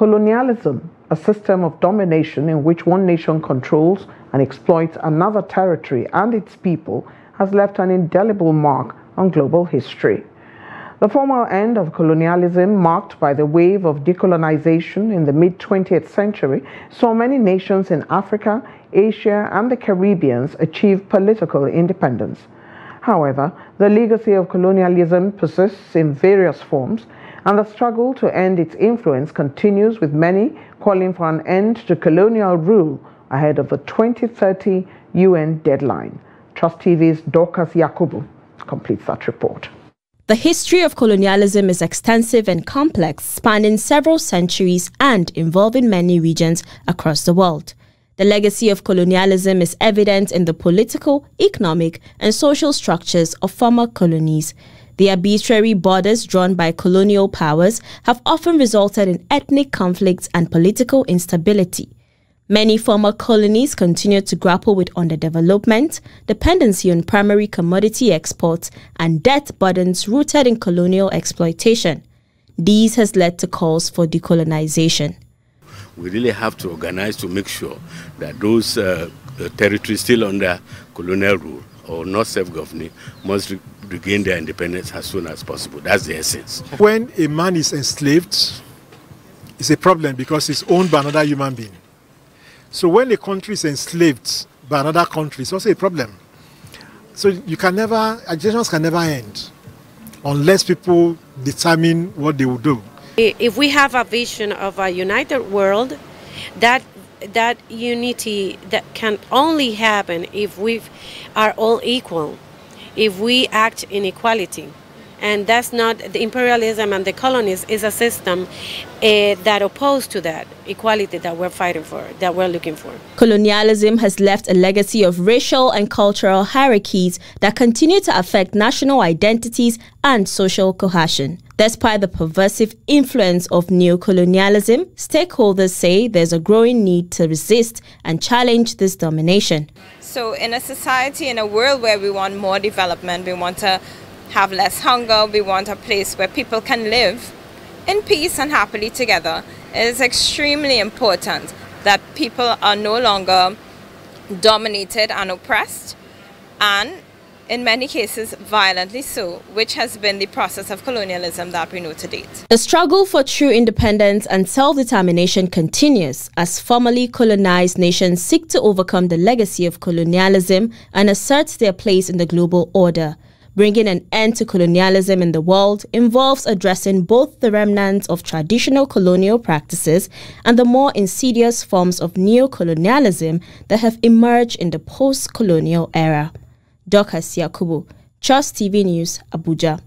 Colonialism, a system of domination in which one nation controls and exploits another territory and its people, has left an indelible mark on global history. The formal end of colonialism, marked by the wave of decolonization in the mid 20th century, saw many nations in Africa, Asia, and the Caribbean achieve political independence. However, the legacy of colonialism persists in various forms, and the struggle to end its influence continues with many calling for an end to colonial rule ahead of the 2030 UN deadline. Trust TV's Dorcas Yakubu completes that report. The history of colonialism is extensive and complex, spanning several centuries and involving many regions across the world. The legacy of colonialism is evident in the political, economic, and social structures of former colonies. The arbitrary borders drawn by colonial powers have often resulted in ethnic conflicts and political instability. Many former colonies continue to grapple with underdevelopment, dependency on primary commodity exports, and debt burdens rooted in colonial exploitation. These has led to calls for decolonization. We really have to organize to make sure that those uh, territories still under colonial rule or not self-governing must re regain their independence as soon as possible. That's the essence. When a man is enslaved, it's a problem because he's owned by another human being. So when a country is enslaved by another country, it's also a problem. So you can never, agitations can never end unless people determine what they will do. If we have a vision of a united world, that that unity that can only happen if we are all equal, if we act in equality and that's not the imperialism and the colonies is a system uh, that opposed to that equality that we're fighting for that we're looking for colonialism has left a legacy of racial and cultural hierarchies that continue to affect national identities and social cohesion Despite the pervasive influence of neocolonialism, stakeholders say there's a growing need to resist and challenge this domination. So, in a society, in a world where we want more development, we want to have less hunger, we want a place where people can live in peace and happily together. It is extremely important that people are no longer dominated and oppressed and in many cases violently so, which has been the process of colonialism that we know to date. The struggle for true independence and self-determination continues as formerly colonized nations seek to overcome the legacy of colonialism and assert their place in the global order. Bringing an end to colonialism in the world involves addressing both the remnants of traditional colonial practices and the more insidious forms of neo-colonialism that have emerged in the post-colonial era. Dorcas Yakubu, Trust TV News, Abuja.